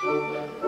Música